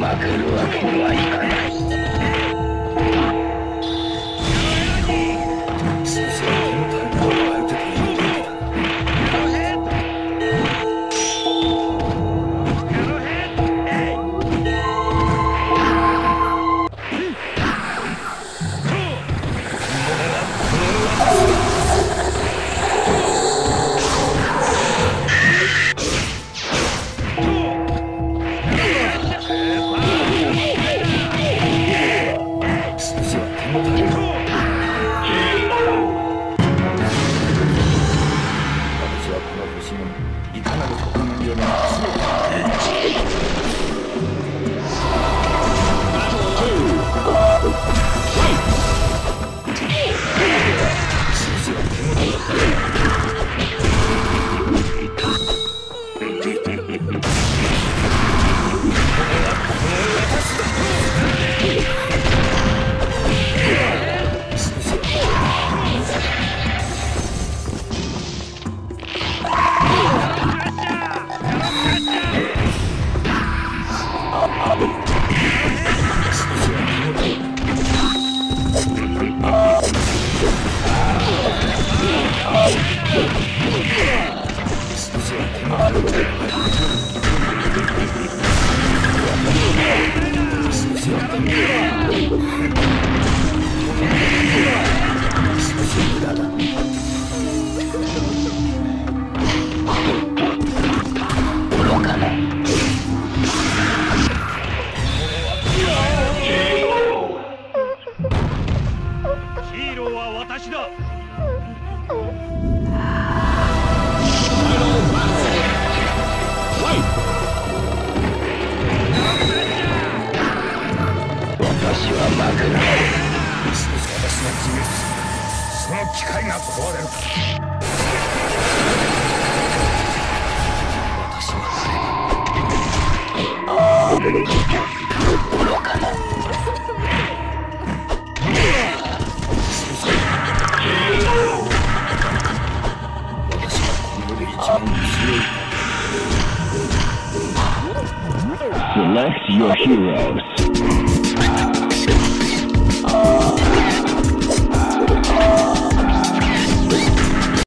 負けるわけにはいかない。ーローは私だ。は負けない私のその機械が壊れる私は Select your heroes.